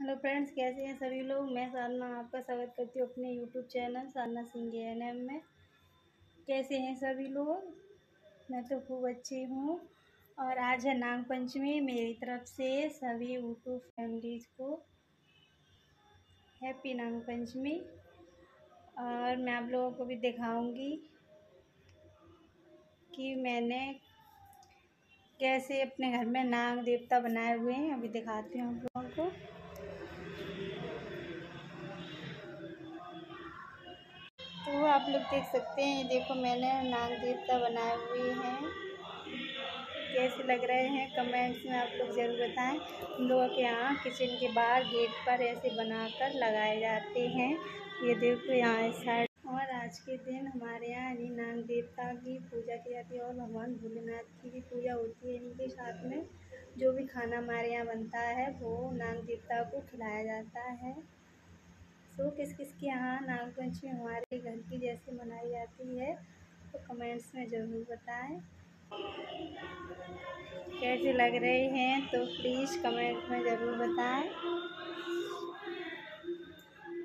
Hello friends, कैसे हैं सभी लोग? मैं साधना आपका स्वागत करती हूँ अपने YouTube channel Sadhana Singh N M में। कैसे हैं सभी लोग? मैं तो खूब अच्छी हूँ। और आज है नाग पंचमी, मेरी तरफ़ से सभी यूट्यूब फैमिलीज़ को हैप्पी नाग पंचमी। और मैं आप लोगों को भी दिखाऊँगी कि मैंने कैसे अपने घर में नाग देवता बनाए हुए हैं। अभी दिखाती हूँ आप लोगों को। तो आप लोग देख सकते हैं। देखो मैंने नाग देवता बनाए हुए हैं। कैसे लग रहे हैं? कमेंट्स में आप लोग ज़रूर बताएँ। हम लोगों के यहाँ किचन के बाहर गेट पर ऐसे बनाकर लगाए जाते हैं। ये देखो यहाँ साइड। और आज के दिन हमारे यहाँ यानी नाग देवता की पूजा की जाती है और भगवान भोलेनाथ की भी पूजा होती है। इनके साथ में जो भी खाना हमारे यहाँ बनता है, वो नाग देवता को खिलाया जाता है। सो किस किस के यहाँ नाग पंचमी हमारे घर की जैसे मनाई जाती है तो कमेंट्स में ज़रूर बताएँ। कैसे लग रहे हैं तो प्लीज़ कमेंट में ज़रूर बताएँ।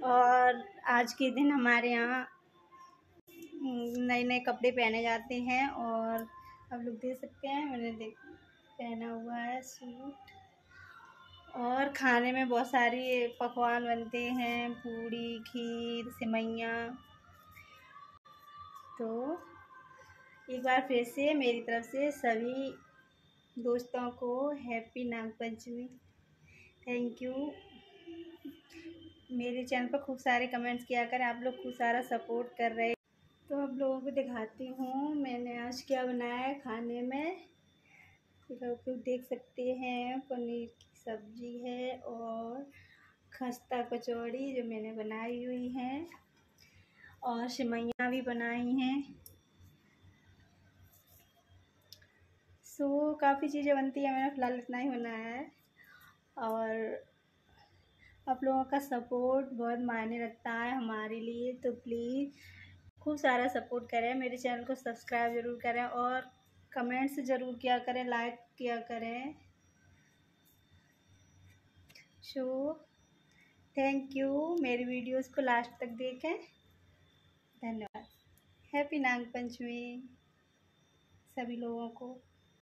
और आज के दिन हमारे यहाँ नए नए कपड़े पहने जाते हैं और आप लोग देख सकते हैं, मैंने देख, पहना हुआ है सूट। और खाने में बहुत सारी पकवान बनते हैं, पूड़ी, खीर सिमैया तो एक बार फिर से मेरी तरफ़ से सभी दोस्तों को happy Nag Panchami thank you मेरे चैनल पर खूब सारे कमेंट्स किया कर, आप लोग खूब सारा सपोर्ट कर रहे तो आप लोगों को दिखाती हूँ मैंने आज क्या बनाया है खाने में। आप लोग देख सकते हैं पनीर की सब्ज़ी है और खस्ता कचौड़ी जो मैंने बनाई हुई है और सिमैया भी बनाई हैं। सो so, काफ़ी चीज़ें बनती है मैंने फ़िलहाल इतना ही बनाया है। और आप लोगों का सपोर्ट बहुत मायने रखता है हमारे लिए तो प्लीज़ खूब सारा सपोर्ट करें मेरे चैनल को सब्सक्राइब ज़रूर करें और कमेंट्स ज़रूर किया करें लाइक किया करें। सो थैंक यू मेरी वीडियोस को लास्ट तक देखें. धन्यवाद. हैप्पी नाग पंचमी सभी लोगों को.